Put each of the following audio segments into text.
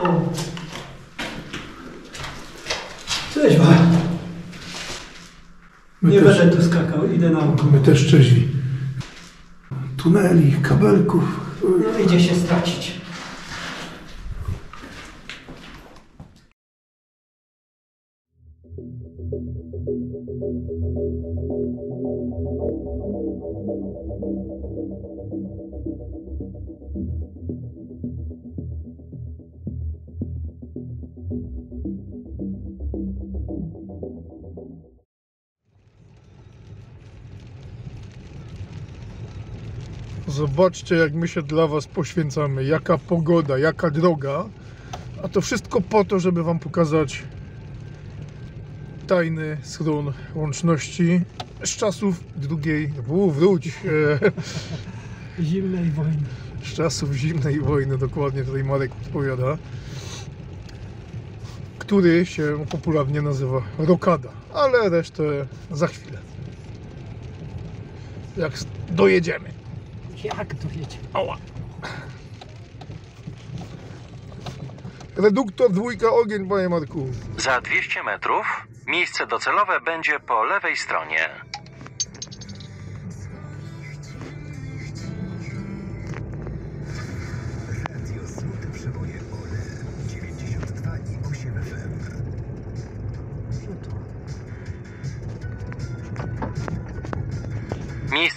O. Cześć, Ba. My Nie też, będę tu skakał, idę na oko. my też trzeźwi. Tuneli, kabelków. No idzie się stracić. Zobaczcie, jak my się dla Was poświęcamy. Jaka pogoda, jaka droga. A to wszystko po to, żeby Wam pokazać tajny schron łączności z czasów drugiej. U, wróć. e, Zimnej wojny. z czasów zimnej wojny, dokładnie tutaj Marek odpowiada, który się popularnie nazywa Rokada, ale resztę za chwilę. Jak dojedziemy. Jak to wiecie? Ała. Reduktor dwójka ogień, panie Marku. Za 200 metrów miejsce docelowe będzie po lewej stronie.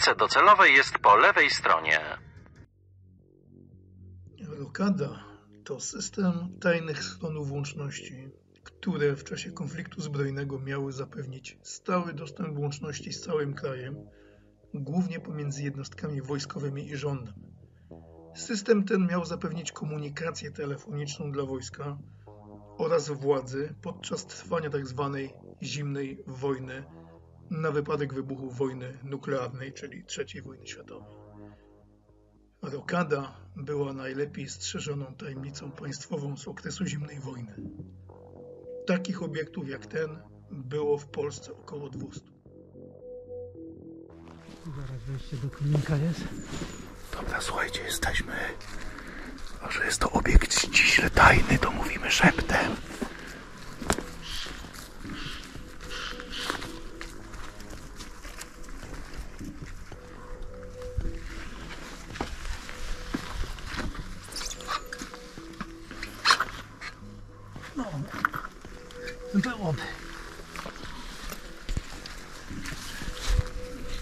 Miejsce docelowe jest po lewej stronie. Rokada to system tajnych schronów łączności, które w czasie konfliktu zbrojnego miały zapewnić stały dostęp łączności z całym krajem, głównie pomiędzy jednostkami wojskowymi i rządem. System ten miał zapewnić komunikację telefoniczną dla wojska oraz władzy podczas trwania tzw. zimnej wojny na wypadek wybuchu wojny nuklearnej, czyli III wojny światowej. Rokada była najlepiej strzeżoną tajemnicą państwową z okresu zimnej wojny. Takich obiektów jak ten było w Polsce około 200. Zaraz wejście do kominka jest. Dobra, słuchajcie, jesteśmy. A że jest to obiekt ściśle tajny, to mówimy szeptem.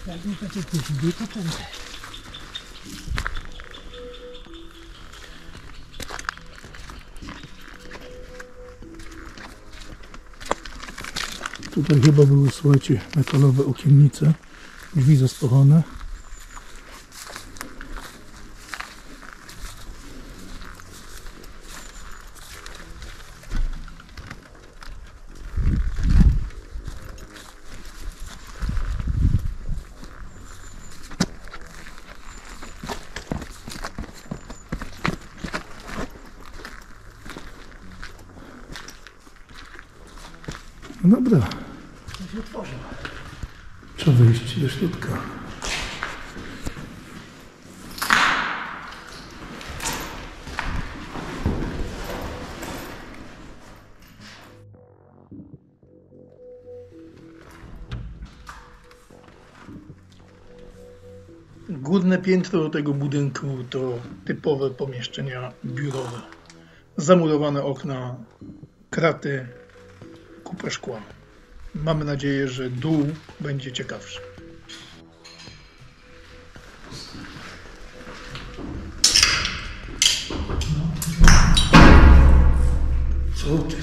Jak nie będzie później, to prędzej. Tutaj chyba były, słuchajcie, metalowe okiennice, drzwi zaspachane. No dobra, To się trzeba wyjść do środka. Górne piętro tego budynku to typowe pomieszczenia biurowe. Zamurowane okna, kraty, kupę szkła. Mamy nadzieję, że dół będzie ciekawszy. Co ty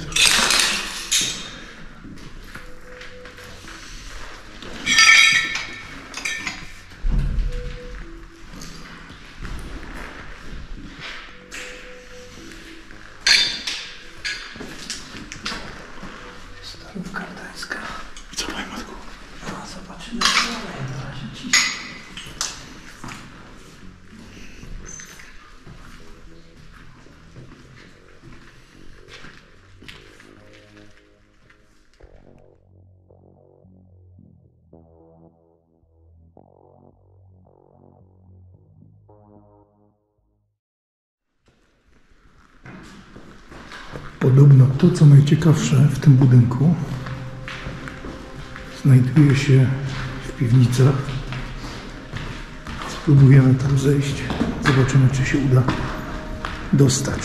Podobno to, co najciekawsze w tym budynku, znajduje się w piwnicach. Spróbujemy tam zejść. Zobaczymy, czy się uda dostać.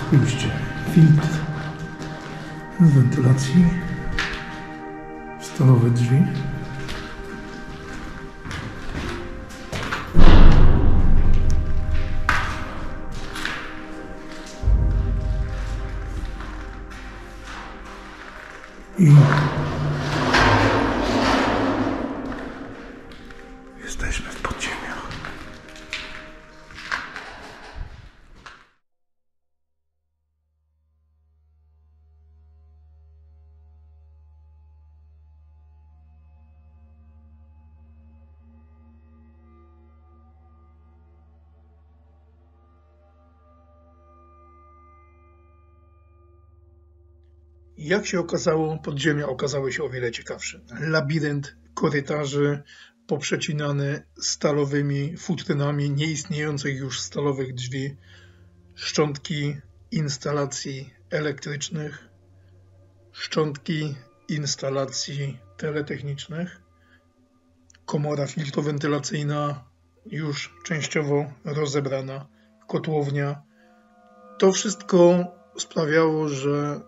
Spójrzcie, filtr z wentylacji, stalowe drzwi. Jesteśmy w podziemiach. Jak się okazało, podziemia okazały się o wiele ciekawsze. Labirynt korytarzy poprzecinany stalowymi futrynami nieistniejących już stalowych drzwi, szczątki instalacji elektrycznych, szczątki instalacji teletechnicznych, komora filtrowentylacyjna już częściowo rozebrana, kotłownia. To wszystko sprawiało, że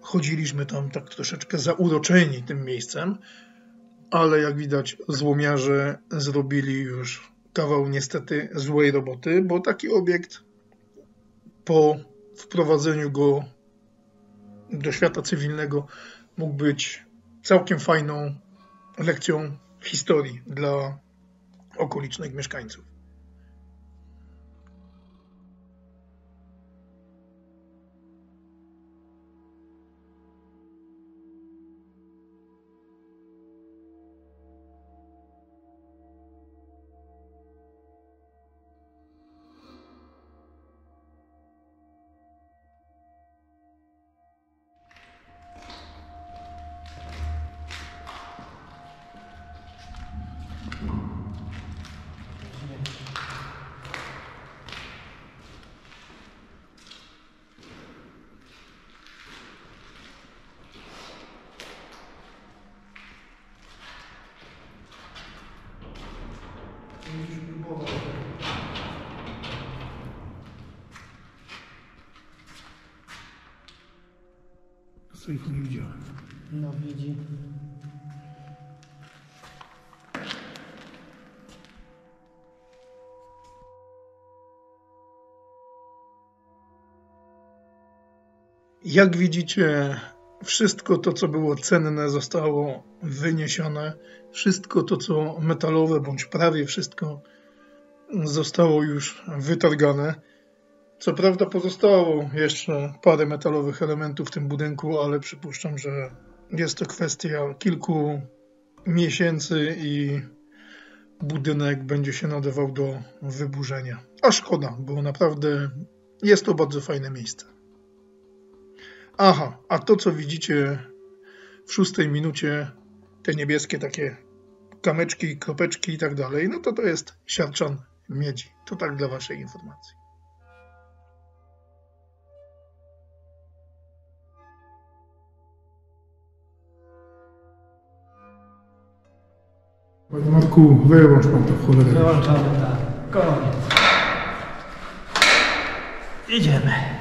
chodziliśmy tam tak troszeczkę zauroczeni tym miejscem, ale jak widać złomiarze zrobili już kawał niestety złej roboty, bo taki obiekt po wprowadzeniu go do świata cywilnego mógł być całkiem fajną lekcją historii dla okolicznych mieszkańców. Nie widziałem. No widzi. Jak widzicie, wszystko to, co było cenne, zostało wyniesione. Wszystko to, co metalowe, bądź prawie wszystko, zostało już wytargane. Co prawda, pozostało jeszcze parę metalowych elementów w tym budynku, ale przypuszczam, że jest to kwestia kilku miesięcy i budynek będzie się nadawał do wyburzenia. A szkoda, bo naprawdę jest to bardzo fajne miejsce. Aha, a to co widzicie w szóstej minucie, te niebieskie takie kamyczki, kropeczki i tak dalej, no to to jest siarczan miedzi. To tak dla waszej informacji. Panie Marku, wyłącz pan to cholerę. Wyłączamy tak. Koniec. Idziemy.